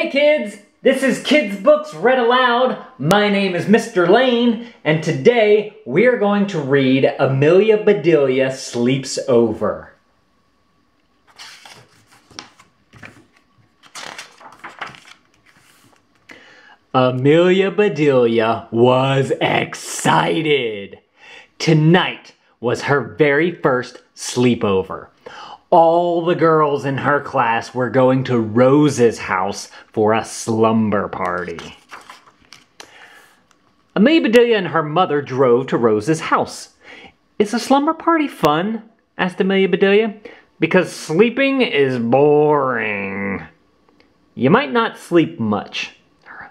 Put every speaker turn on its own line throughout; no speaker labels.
Hey kids, this is Kids Books Read Aloud. My name is Mr. Lane, and today we are going to read Amelia Bedelia Sleeps Over. Amelia Bedelia was excited. Tonight was her very first sleepover all the girls in her class were going to Rose's house for a slumber party. Amelia Bedelia and her mother drove to Rose's house. Is a slumber party fun? asked Amelia Bedelia. Because sleeping is boring. You might not sleep much,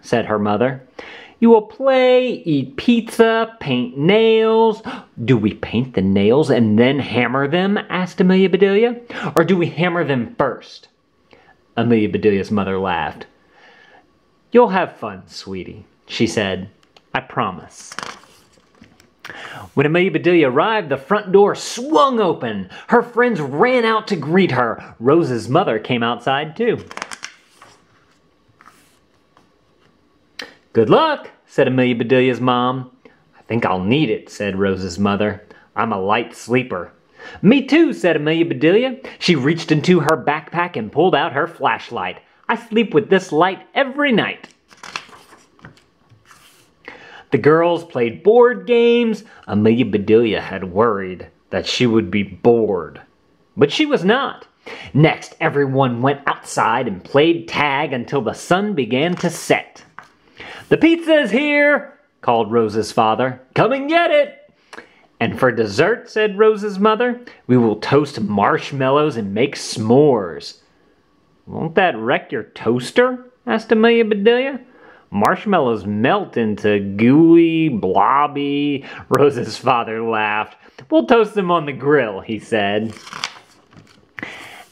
said her mother. You will play, eat pizza, paint nails. Do we paint the nails and then hammer them? asked Amelia Bedelia. Or do we hammer them first? Amelia Bedelia's mother laughed. You'll have fun, sweetie, she said. I promise. When Amelia Bedelia arrived, the front door swung open. Her friends ran out to greet her. Rose's mother came outside too. Good luck, said Amelia Bedelia's mom. I think I'll need it, said Rose's mother. I'm a light sleeper. Me too, said Amelia Bedelia. She reached into her backpack and pulled out her flashlight. I sleep with this light every night. The girls played board games. Amelia Bedelia had worried that she would be bored. But she was not. Next, everyone went outside and played tag until the sun began to set. The pizza's here, called Rose's father. Come and get it. And for dessert, said Rose's mother, we will toast marshmallows and make s'mores. Won't that wreck your toaster? asked Amelia Bedelia. Marshmallows melt into gooey, blobby. Rose's father laughed. We'll toast them on the grill, he said.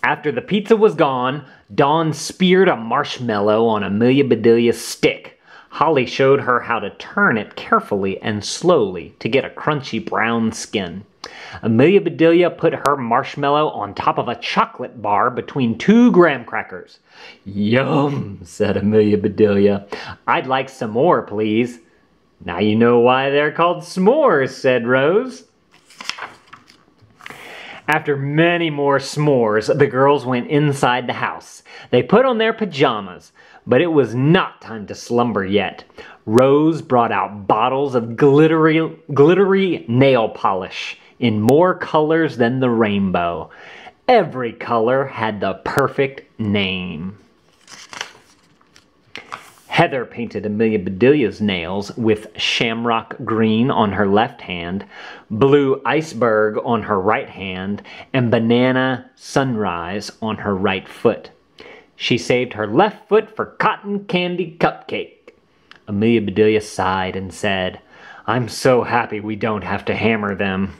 After the pizza was gone, Dawn speared a marshmallow on Amelia Bedelia's stick. Holly showed her how to turn it carefully and slowly to get a crunchy brown skin. Amelia Bedelia put her marshmallow on top of a chocolate bar between two graham crackers. Yum, said Amelia Bedelia. I'd like some more, please. Now you know why they're called s'mores, said Rose. After many more s'mores, the girls went inside the house. They put on their pajamas. But it was not time to slumber yet. Rose brought out bottles of glittery, glittery nail polish in more colors than the rainbow. Every color had the perfect name. Heather painted Amelia Bedelia's nails with shamrock green on her left hand, blue iceberg on her right hand, and banana sunrise on her right foot. She saved her left foot for cotton candy cupcake. Amelia Bedelia sighed and said, I'm so happy we don't have to hammer them.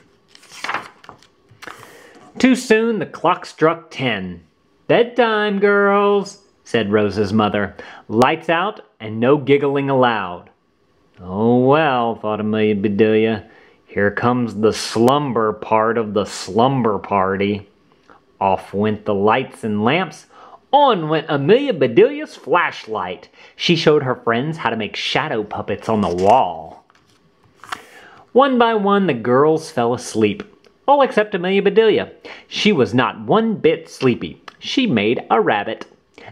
Too soon the clock struck ten. Bedtime, girls, said Rose's mother. Lights out and no giggling allowed. Oh well, thought Amelia Bedelia. Here comes the slumber part of the slumber party. Off went the lights and lamps, on went Amelia Bedelia's flashlight. She showed her friends how to make shadow puppets on the wall. One by one, the girls fell asleep, all except Amelia Bedelia. She was not one bit sleepy. She made a rabbit,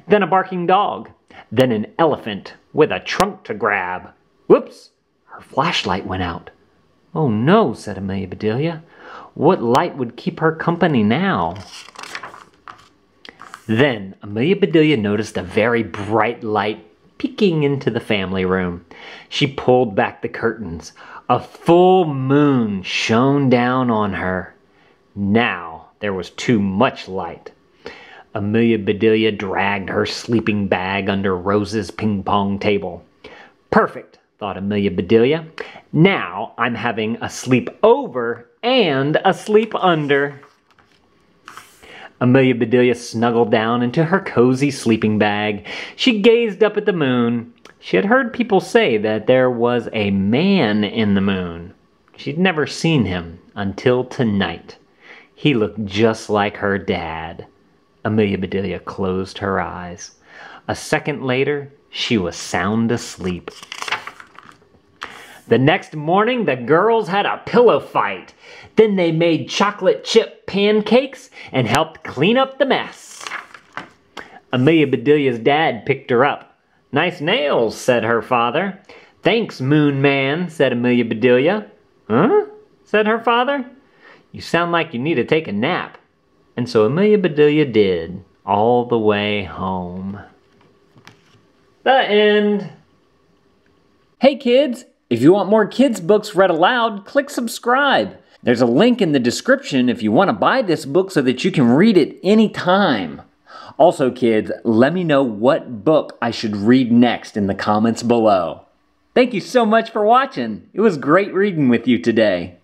then a barking dog, then an elephant with a trunk to grab. Whoops! Her flashlight went out. Oh no, said Amelia Bedelia. What light would keep her company now? Then Amelia Bedelia noticed a very bright light peeking into the family room. She pulled back the curtains. A full moon shone down on her. Now there was too much light. Amelia Bedelia dragged her sleeping bag under Rose's ping pong table. Perfect, thought Amelia Bedelia. Now I'm having a sleep over and a sleep under. Amelia Bedelia snuggled down into her cozy sleeping bag. She gazed up at the moon. She had heard people say that there was a man in the moon. She'd never seen him until tonight. He looked just like her dad. Amelia Bedelia closed her eyes. A second later, she was sound asleep. The next morning, the girls had a pillow fight. Then they made chocolate chip pancakes and helped clean up the mess. Amelia Bedelia's dad picked her up. Nice nails, said her father. Thanks, Moon Man, said Amelia Bedelia. Huh? said her father. You sound like you need to take a nap. And so Amelia Bedelia did, all the way home. The end. Hey kids, if you want more kids' books read aloud, click subscribe. There's a link in the description if you want to buy this book so that you can read it anytime. Also, kids, let me know what book I should read next in the comments below. Thank you so much for watching. It was great reading with you today.